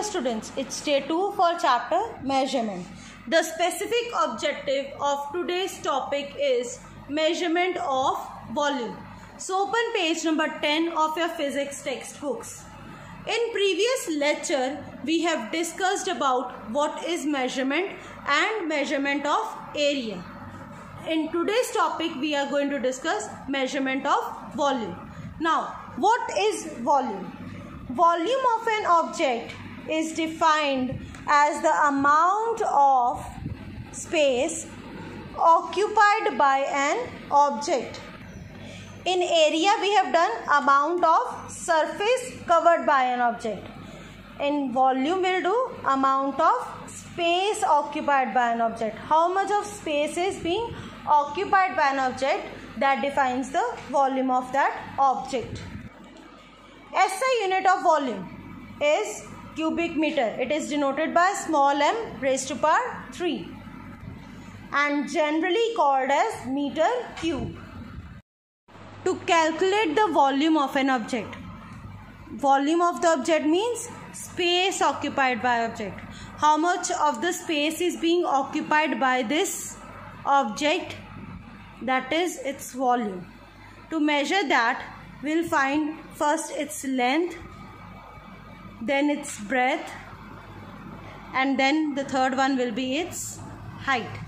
Dear students, it's day 2 for chapter measurement. The specific objective of today's topic is measurement of volume. So open page number 10 of your physics textbooks. In previous lecture, we have discussed about what is measurement and measurement of area. In today's topic, we are going to discuss measurement of volume. Now, what is volume? Volume of an object is defined as the amount of space occupied by an object. In area we have done amount of surface covered by an object. In volume we'll do amount of space occupied by an object. How much of space is being occupied by an object that defines the volume of that object. SI unit of volume is cubic meter. It is denoted by small m raised to power 3 and generally called as meter cube. To calculate the volume of an object. Volume of the object means space occupied by object. How much of the space is being occupied by this object that is its volume. To measure that we'll find first its length then its breadth. And then the third one will be its height.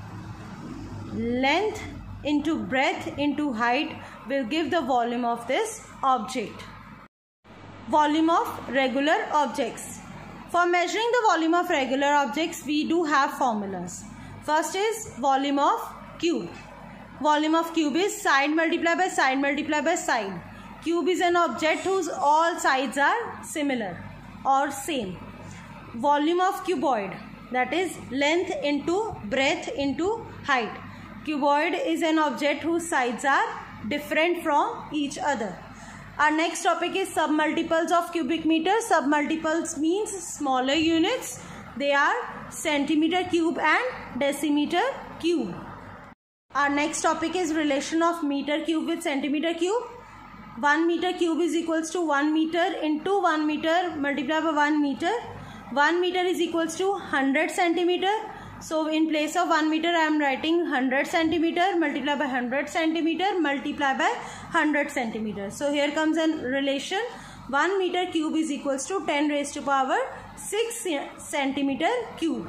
Length into breadth into height will give the volume of this object. Volume of regular objects. For measuring the volume of regular objects we do have formulas. First is volume of cube. Volume of cube is side multiplied by side multiplied by side Cube is an object whose all sides are similar और same volume of cuboid that is length into breadth into height cuboid is an object who size are different from each other our next topic is sub multiples of cubic metre sub multiples means smaller units they are centimetre cube and decimetre cube our next topic is relation of metre cube with centimetre cube 1 meter cube is equals to 1 meter into 1 meter multiplied by 1 meter. 1 meter is equals to 100 centimeter. So in place of 1 meter I am writing 100 centimeter multiplied by 100 centimeter multiplied by 100 centimeter. So here comes a relation 1 meter cube is equals to 10 raised to power 6 centimeter cube.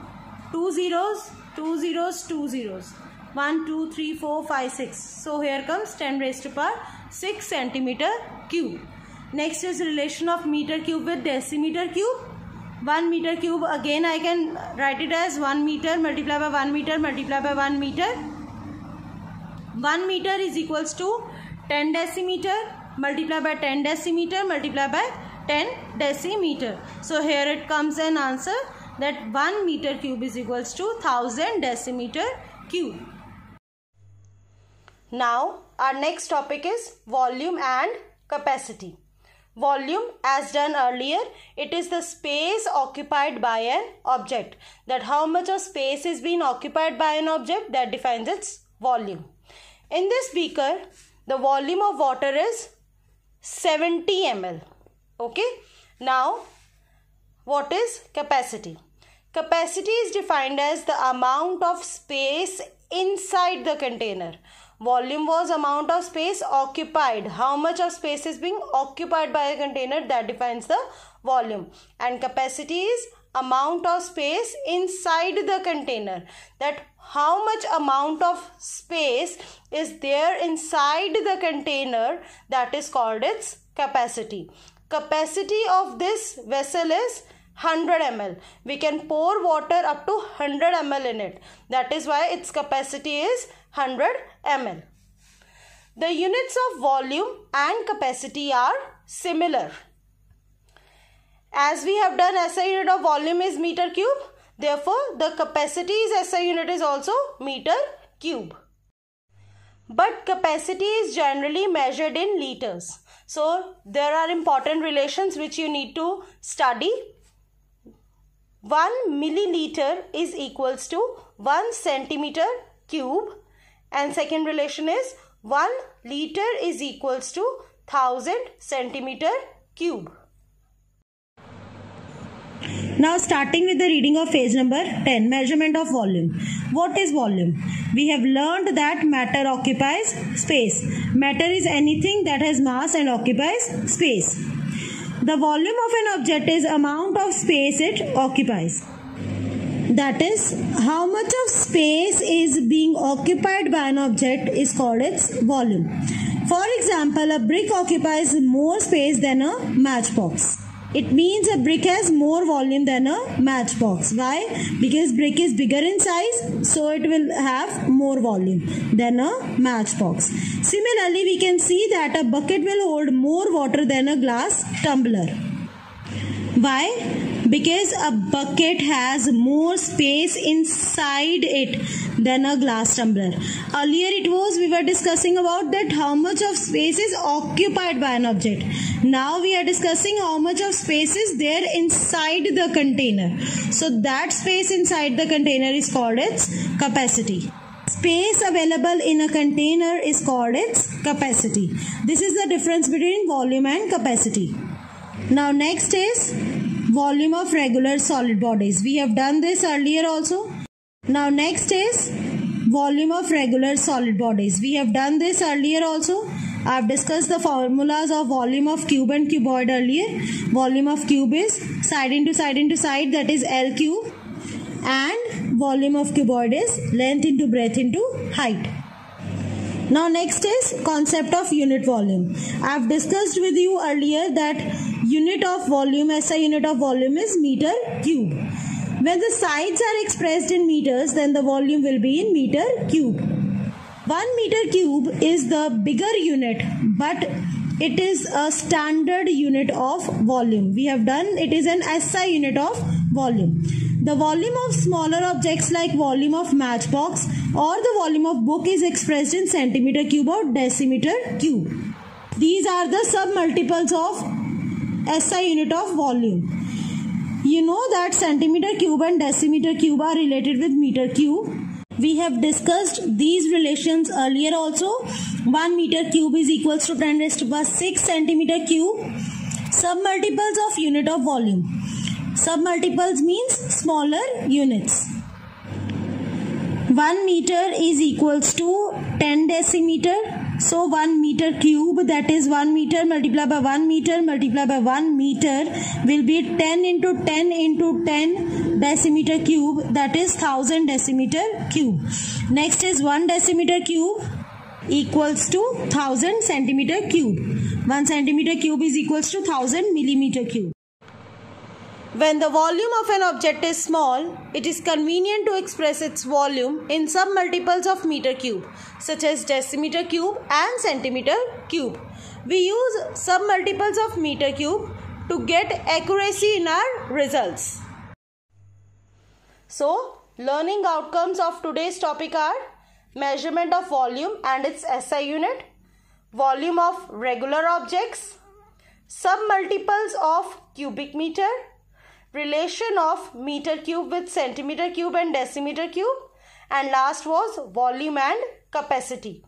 2 zeros, 2 zeros, 2 zeros. 1, 2, 3, 4, 5, 6. So here comes 10 raised to power 6 centimeter cube. Next is relation of meter cube with decimeter cube. 1 meter cube again I can write it as 1 meter multiplied by 1 meter multiplied by 1 meter. 1 meter is equals to 10 decimeter multiplied by 10 decimeter multiplied by 10 decimeter. So here it comes an answer that 1 meter cube is equals to 1000 decimeter cube. Now our next topic is volume and capacity. Volume as done earlier it is the space occupied by an object that how much of space is being occupied by an object that defines its volume. In this beaker the volume of water is 70 ml. Okay. Now what is capacity? Capacity is defined as the amount of space inside the container volume was amount of space occupied. How much of space is being occupied by a container? That defines the volume. And capacity is amount of space inside the container. That how much amount of space is there inside the container? That is called its capacity. Capacity of this vessel is 100 ml we can pour water up to 100 ml in it that is why its capacity is 100 ml. The units of volume and capacity are similar. As we have done SI unit of volume is meter cube. Therefore, the capacity is SI unit is also meter cube. But capacity is generally measured in liters. So, there are important relations which you need to study. 1 milliliter is equals to 1 centimeter cube and second relation is 1 liter is equals to 1000 centimeter cube. Now starting with the reading of phase number 10 measurement of volume. What is volume? We have learned that matter occupies space. Matter is anything that has mass and occupies space. The volume of an object is amount of space it occupies. That is how much of space is being occupied by an object is called its volume. For example, a brick occupies more space than a matchbox. It means a brick has more volume than a matchbox. Why? Because brick is bigger in size, so it will have more volume than a matchbox. Similarly, we can see that a bucket will hold more water than a glass tumbler. Why? Because a bucket has more space inside it than a glass tumbler. Earlier it was we were discussing about that how much of space is occupied by an object. Now we are discussing how much of space is there inside the container. So that space inside the container is called its capacity. Space available in a container is called its capacity. This is the difference between volume and capacity. Now next is volume of regular solid bodies. We have done this earlier also. Now next is volume of regular solid bodies. We have done this earlier also. I have discussed the formulas of volume of cube and cuboid earlier. Volume of cube is side into side into side that is L cube and volume of cuboid is length into breadth into height. Now next is concept of unit volume. I have discussed with you earlier that unit of volume, SI unit of volume is meter cube. When the sides are expressed in meters, then the volume will be in meter cube. 1 meter cube is the bigger unit, but it is a standard unit of volume. We have done it is an SI unit of volume. The volume of smaller objects like volume of matchbox or the volume of book is expressed in centimeter cube or decimeter cube. These are the submultiples of SI unit of volume. You know that centimeter cube and decimeter cube are related with meter cube. We have discussed these relations earlier also. 1 meter cube is equals to 10 raised to power 6 centimeter cube. Submultiples of unit of volume. Submultiples means smaller units. 1 meter is equals to 10 decimeter. So 1 meter cube that is 1 meter multiplied by 1 meter multiplied by 1 meter will be 10 into 10 into 10 decimeter cube that is 1000 decimeter cube. Next is 1 decimeter cube equals to 1000 centimeter cube. 1 centimeter cube is equals to 1000 millimeter cube. When the volume of an object is small, it is convenient to express its volume in submultiples of meter cube, such as decimeter cube and centimeter cube. We use submultiples of meter cube to get accuracy in our results. So, learning outcomes of today's topic are measurement of volume and its SI unit, volume of regular objects, submultiples of cubic meter, relation of meter cube with centimeter cube and decimeter cube and last was volume and capacity.